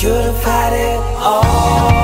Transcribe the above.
could have had it all.